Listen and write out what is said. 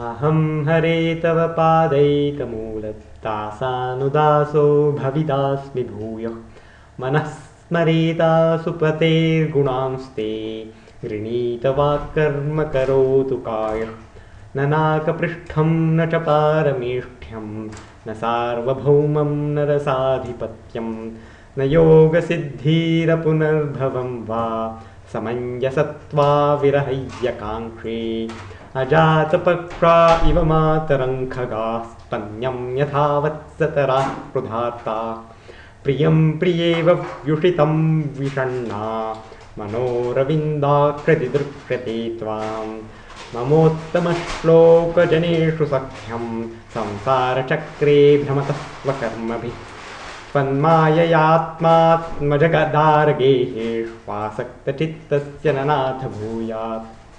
अहं हरे तव पादैकमूलत्तासानुदासो भवितास्मि भूयः। मनः स्मरेता सुपतेर्गुणांस्ते गृणीतवाक्कर्म करोतु कायः। न नाकपृष्ठं न च पारमेष्ठ्यं न सार्वभौमं न रसाधिपत्यं न योगसिद्धिरपुनर्भवं वा समञ्जसत्वा विरहय्यकाङ्क्षे अजातपक्ष्वा इव मातरङ्खगास्तन्यं यथावत्सतराः स्पृधार्ता प्रियं प्रियेव व्युषितं विषण्णा। मनोरविन्दाकृति दृक्ष्यते त्वां। ममोत्तमश्लोकजनेषु सख्यं संसारचक्रे भ्रमतः स्वकर्मभिः त्वन्माययात्मात्मजगदार्गेहेष्वासक्तचित्तस्य न नाथ भूयात्